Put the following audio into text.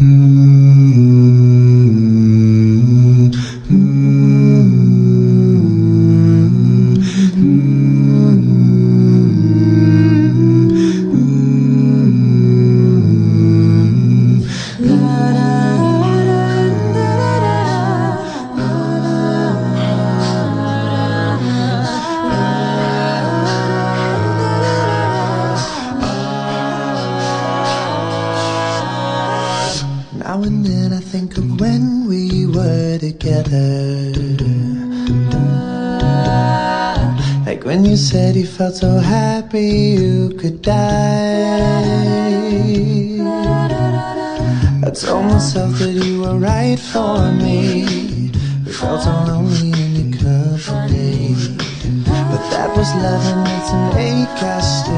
Mm. Now and then I think of when we were together. Like when you said you felt so happy you could die. I told myself that you were right for me. We felt so lonely in your company. But that was love and it's an ache I still